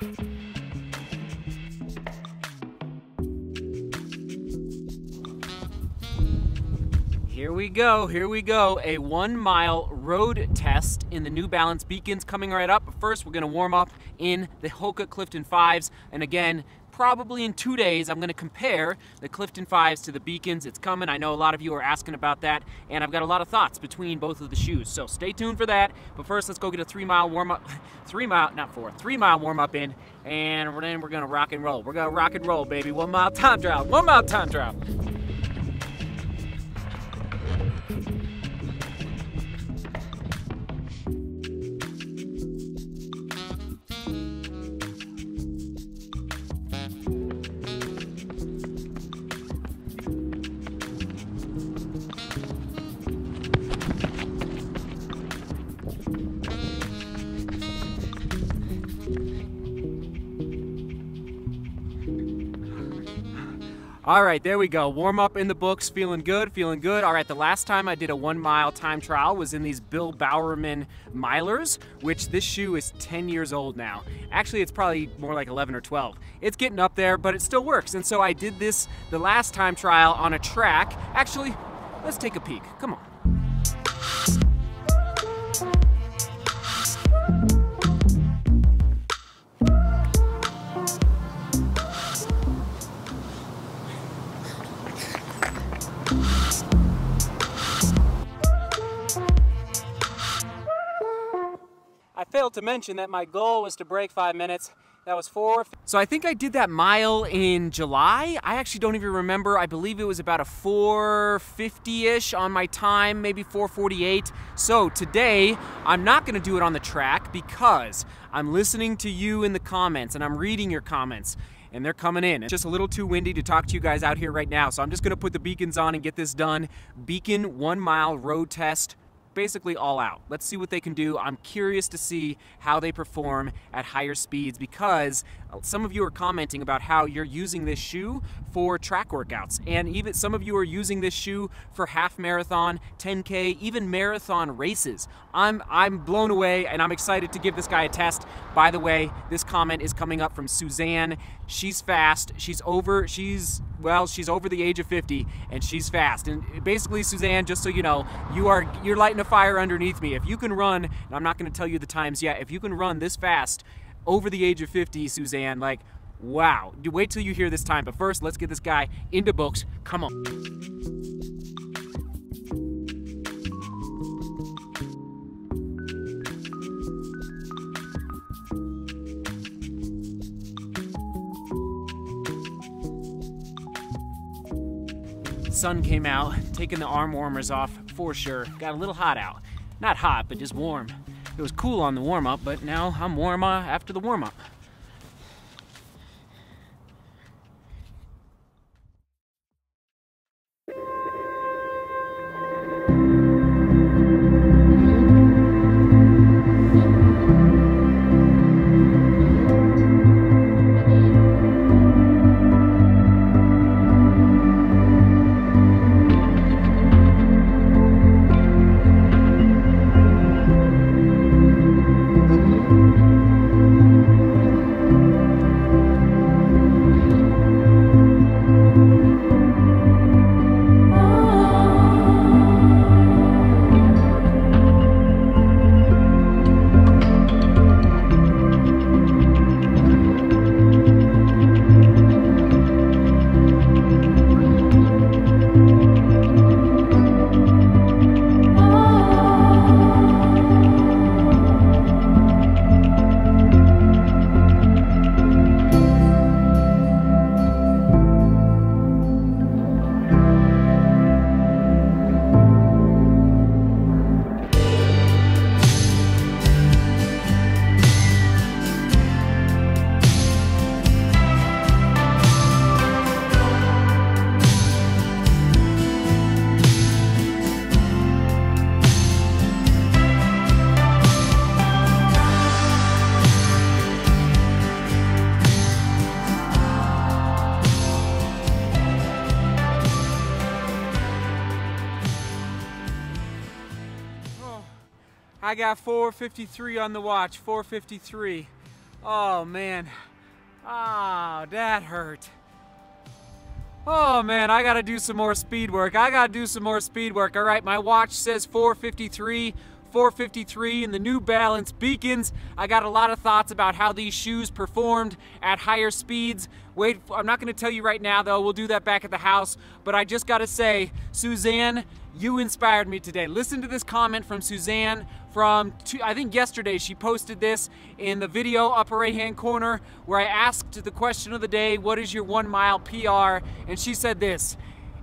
Here we go, here we go. A one mile road test in the New Balance Beacons coming right up. But first, we're gonna warm up in the Hoka Clifton 5s. And again, probably in two days, I'm gonna compare the Clifton 5s to the Beacons. It's coming, I know a lot of you are asking about that, and I've got a lot of thoughts between both of the shoes. So stay tuned for that. But first, let's go get a three mile warm up, three mile, not four, three mile warm up in, and then we're gonna rock and roll. We're gonna rock and roll, baby. One mile time trial, one mile time trial. All right, there we go. Warm up in the books, feeling good, feeling good. All right, the last time I did a one mile time trial was in these Bill Bowerman Milers, which this shoe is 10 years old now. Actually, it's probably more like 11 or 12. It's getting up there, but it still works. And so I did this the last time trial on a track. Actually, let's take a peek. Come on. Failed to mention that my goal was to break five minutes. That was four. So I think I did that mile in July. I actually don't even remember. I believe it was about a 450-ish on my time, maybe 448. So today, I'm not gonna do it on the track because I'm listening to you in the comments and I'm reading your comments and they're coming in. It's just a little too windy to talk to you guys out here right now, so I'm just gonna put the beacons on and get this done. Beacon one mile road test basically all out. Let's see what they can do. I'm curious to see how they perform at higher speeds because some of you are commenting about how you're using this shoe for track workouts and even some of you are using this shoe for half marathon, 10k, even marathon races. I'm I'm blown away and I'm excited to give this guy a test. By the way, this comment is coming up from Suzanne. She's fast. She's over she's well, she's over the age of 50 and she's fast. And basically, Suzanne, just so you know, you are you're lighting a fire underneath me. If you can run, and I'm not going to tell you the times yet, if you can run this fast over the age of 50, Suzanne, like, wow. You wait till you hear this time. But first, let's get this guy into books. Come on. Sun came out, taking the arm warmers off for sure. Got a little hot out. Not hot, but just warm. It was cool on the warm up, but now I'm warm after the warm up. I got 453 on the watch, 453. Oh man, oh, that hurt. Oh man, I gotta do some more speed work. I gotta do some more speed work. All right, my watch says 453. 453 and the New Balance Beacons. I got a lot of thoughts about how these shoes performed at higher speeds. Wait, I'm not to tell you right now though. We'll do that back at the house. But I just got to say, Suzanne, you inspired me today. Listen to this comment from Suzanne from, two, I think yesterday she posted this in the video upper right hand corner where I asked the question of the day, what is your one mile PR? And she said this,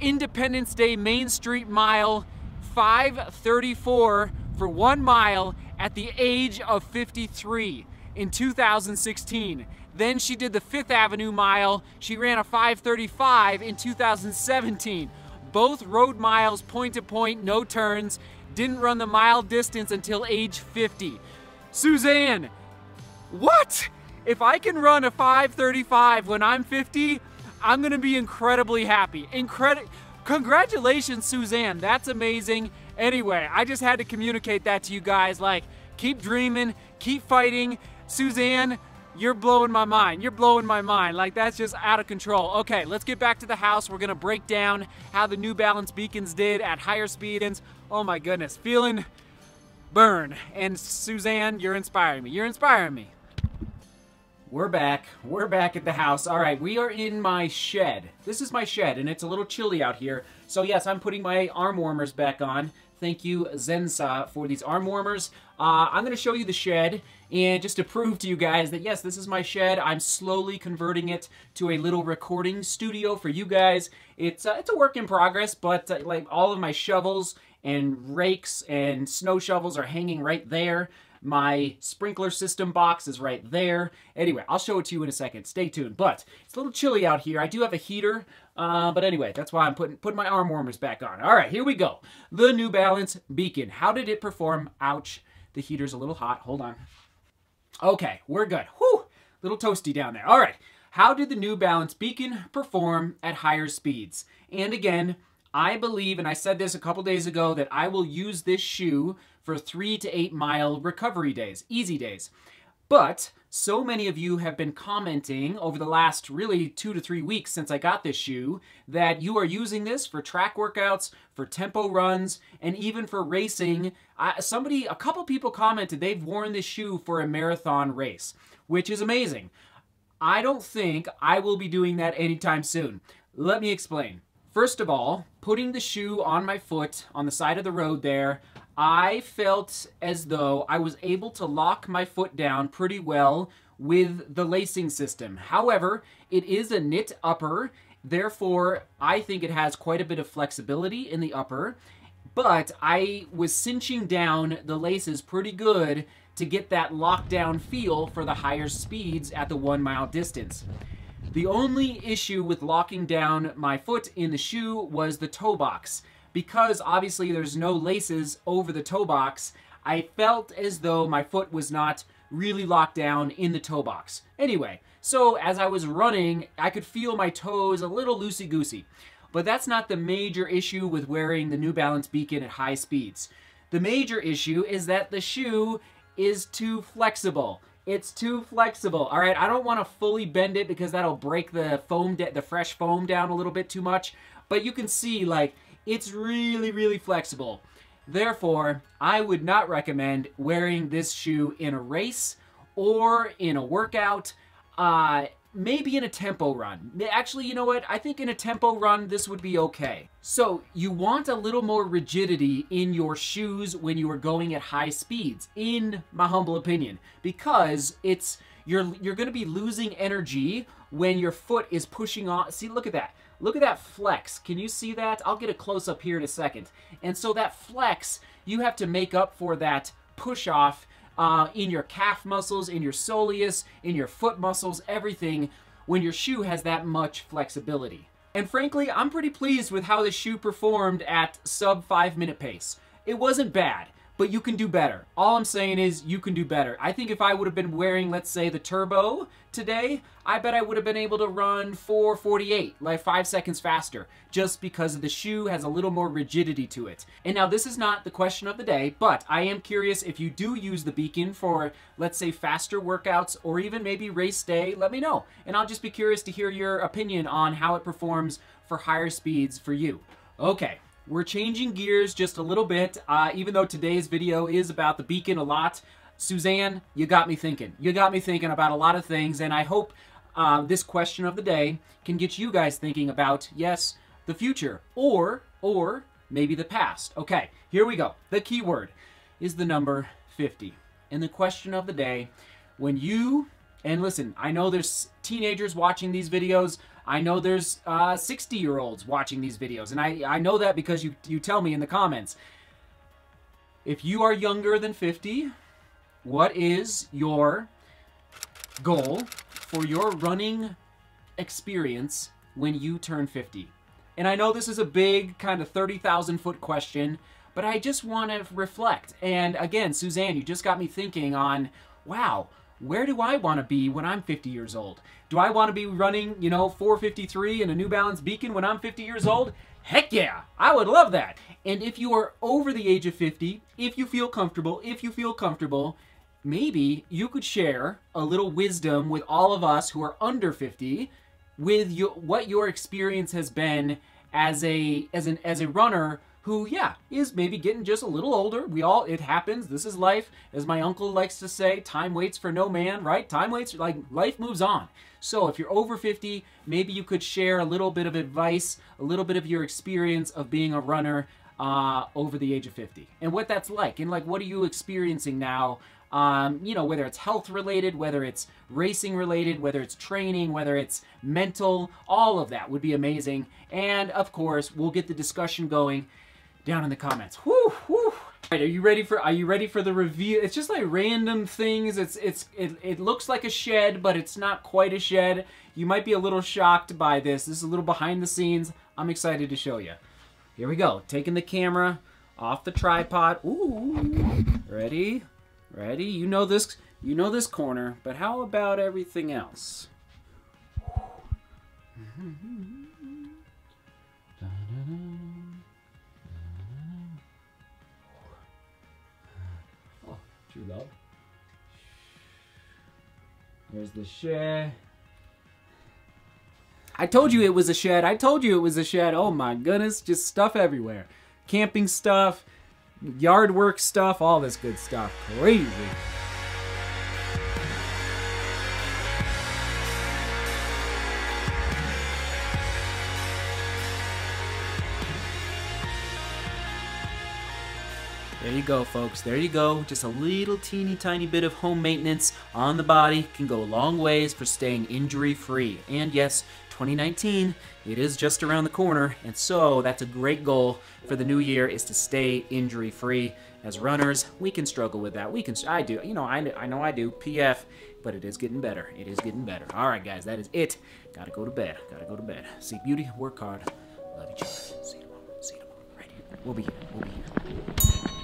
Independence Day Main Street Mile 534 for one mile at the age of 53 in 2016. Then she did the Fifth Avenue mile. She ran a 535 in 2017. Both road miles, point to point, no turns. Didn't run the mile distance until age 50. Suzanne, what? If I can run a 535 when I'm 50, I'm gonna be incredibly happy. Incredi Congratulations, Suzanne. That's amazing. Anyway, I just had to communicate that to you guys. Like, keep dreaming, keep fighting. Suzanne, you're blowing my mind. You're blowing my mind. Like, that's just out of control. Okay, let's get back to the house. We're to break down how the New Balance beacons did at higher speeds. Oh my goodness, feeling burn. And Suzanne, you're inspiring me. You're inspiring me. We're back. We're back at the house. All right, we are in my shed. This is my shed, and it's a little chilly out here. So yes, I'm putting my arm warmers back on. Thank you, Zensah, for these arm warmers. Uh, I'm going to show you the shed, and just to prove to you guys that, yes, this is my shed. I'm slowly converting it to a little recording studio for you guys. It's, uh, it's a work in progress, but uh, like all of my shovels and rakes and snow shovels are hanging right there. My sprinkler system box is right there. Anyway, I'll show it to you in a second. Stay tuned. But it's a little chilly out here. I do have a heater, uh, but anyway, that's why I'm putting, putting my arm warmers back on. All right, here we go. The New Balance Beacon. How did it perform? Ouch. The heater's a little hot. Hold on. Okay, we're good. Whew. Little toasty down there. All right. How did the New Balance Beacon perform at higher speeds? And again, I believe, and I said this a couple days ago, that I will use this shoe for three to eight mile recovery days, easy days. But so many of you have been commenting over the last really two to three weeks since I got this shoe that you are using this for track workouts, for tempo runs, and even for racing. I, somebody, a couple people commented they've worn this shoe for a marathon race, which is amazing. I don't think I will be doing that anytime soon. Let me explain. First of all, putting the shoe on my foot on the side of the road there, I felt as though I was able to lock my foot down pretty well with the lacing system. However, it is a knit upper, therefore I think it has quite a bit of flexibility in the upper, but I was cinching down the laces pretty good to get that lockdown feel for the higher speeds at the one mile distance. The only issue with locking down my foot in the shoe was the toe box because obviously there's no laces over the toe box, I felt as though my foot was not really locked down in the toe box. Anyway, so as I was running, I could feel my toes a little loosey-goosey. But that's not the major issue with wearing the New Balance Beacon at high speeds. The major issue is that the shoe is too flexible. It's too flexible. All right, I don't want to fully bend it because that'll break the foam, the fresh foam down a little bit too much. But you can see, like, it's really, really flexible. Therefore, I would not recommend wearing this shoe in a race or in a workout, uh, maybe in a tempo run. Actually, you know what? I think in a tempo run, this would be okay. So you want a little more rigidity in your shoes when you are going at high speeds, in my humble opinion, because it's you're you're going to be losing energy when your foot is pushing on. See, look at that. Look at that flex. Can you see that? I'll get a close up here in a second. And so that flex, you have to make up for that push off uh, in your calf muscles, in your soleus, in your foot muscles, everything when your shoe has that much flexibility. And frankly, I'm pretty pleased with how the shoe performed at sub 5 minute pace. It wasn't bad, but you can do better. All I'm saying is you can do better. I think if I would have been wearing, let's say, the Turbo today, I bet I would have been able to run 448, like five seconds faster, just because the shoe has a little more rigidity to it. And now this is not the question of the day, but I am curious if you do use the beacon for, let's say, faster workouts or even maybe race day, let me know. And I'll just be curious to hear your opinion on how it performs for higher speeds for you. Okay, we're changing gears just a little bit, uh, even though today's video is about the beacon a lot. Suzanne, you got me thinking. You got me thinking about a lot of things, and I hope uh, this question of the day can get you guys thinking about, yes, the future, or, or maybe the past. Okay, here we go. The keyword is the number 50. And the question of the day, when you, and listen, I know there's teenagers watching these videos, I know there's 60-year-olds uh, watching these videos, and I, I know that because you, you tell me in the comments. If you are younger than 50, what is your goal for your running experience when you turn 50? And I know this is a big kind of 30,000 foot question, but I just want to reflect. And again, Suzanne, you just got me thinking on, wow, where do I want to be when I'm 50 years old? Do I want to be running, you know, 453 in a New Balance Beacon when I'm 50 years old? Heck yeah, I would love that. And if you are over the age of 50, if you feel comfortable, if you feel comfortable, maybe you could share a little wisdom with all of us who are under 50 with your, what your experience has been as a as an as a runner who, yeah, is maybe getting just a little older. We all, it happens. This is life. As my uncle likes to say, time waits for no man, right? Time waits, like, life moves on. So if you're over 50, maybe you could share a little bit of advice, a little bit of your experience of being a runner uh, over the age of 50 and what that's like. And, like, what are you experiencing now? Um, you know, whether it's health related, whether it's racing related, whether it's training, whether it's mental, all of that would be amazing. And of course, we'll get the discussion going down in the comments. Whoo. Right, are you ready for are you ready for the review? It's just like random things. It's it's it, it looks like a shed, but it's not quite a shed. You might be a little shocked by this. This is a little behind the scenes. I'm excited to show you. Here we go. Taking the camera off the tripod. Ooh. Ready? Ready? You know this you know this corner, but how about everything else? true love. There's the shed. I told you it was a shed. I told you it was a shed. Oh my goodness, just stuff everywhere. Camping stuff, yard work stuff, all this good stuff. Crazy. There you go, folks. There you go. Just a little teeny tiny bit of home maintenance on the body can go a long ways for staying injury free. And yes, 2019, it is just around the corner, and so that's a great goal for the new year is to stay injury free. As runners, we can struggle with that. We can, I do, you know, I, I know I do, PF, but it is getting better. It is getting better. All right, guys, that is it. Gotta go to bed. Gotta go to bed. See beauty, work hard, love each other. See you tomorrow. See you tomorrow. Right here. We'll be here. We'll be here.